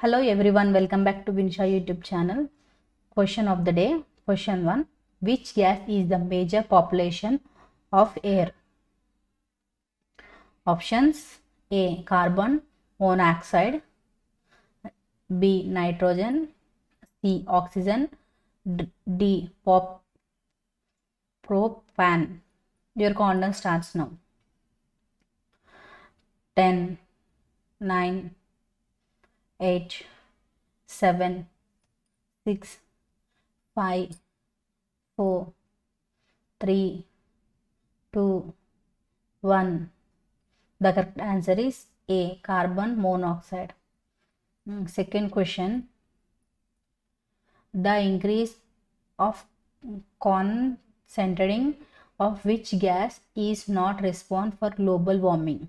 Hello everyone, welcome back to Vinisha YouTube channel. Question of the day. Question 1. Which gas is the major population of air? Options A. Carbon monoxide B. Nitrogen C. Oxygen D. Pop, propane. Your countdown starts now. 10 9 8 7 6 5 4 3 2 1 the correct answer is a carbon monoxide. Mm, second question. The increase of concentrating of which gas is not response for global warming?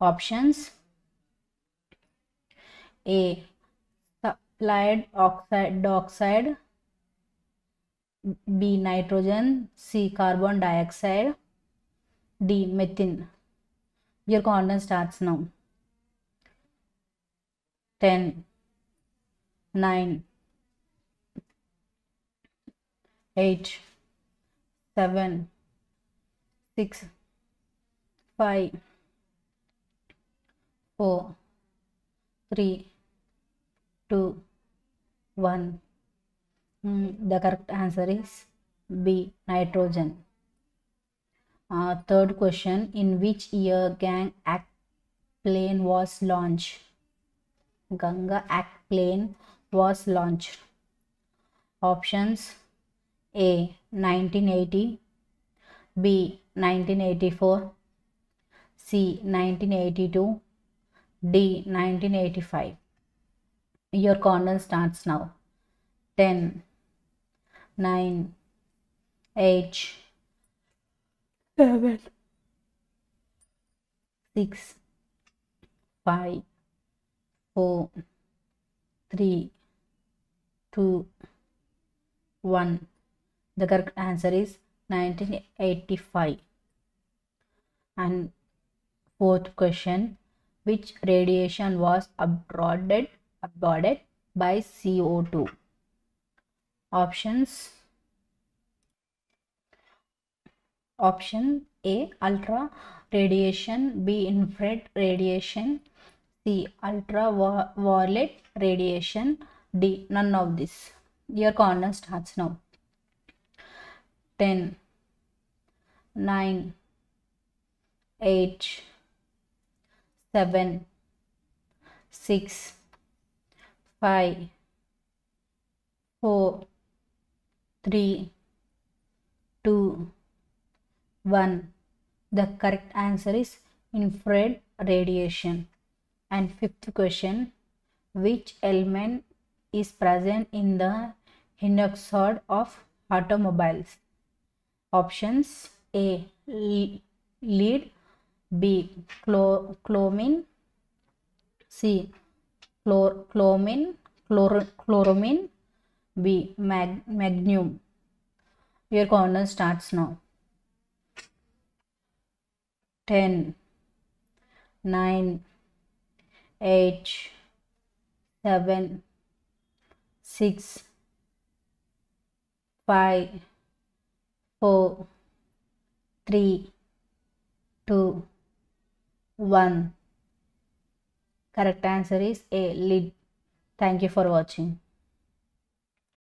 Options A sulphide oxide dioxide B nitrogen C carbon dioxide D methane your countdown starts now ten nine eight seven six five four three 2 1 Mm, the correct answer is b nitrogen. Uh, third question in which year gang act plane was launched? Ganga act plane was launched. Options a 1980 b 1984 c 1982 d 1985 your countdown starts now. 10 9 8 7 6 5 4 3 2 1 the correct answer is 1985 and fourth question which radiation was absorbed absorbed by co2 options. Option a ultra radiation. B infrared radiation. C ultraviolet radiation. D none of this. Your corner starts now. 10 9 8 7 6 5 4 3 2 1 the correct answer is infrared radiation. And fifth question which element is present in the exhaust of automobiles? Options a lead b Chlor- chlorine c chlor- chlorine chlor- chloramine b mag- magnesium your corner starts now. 10 9 8 7 6 5 4 3 2 1 correct answer is a. Lid. Thank you for watching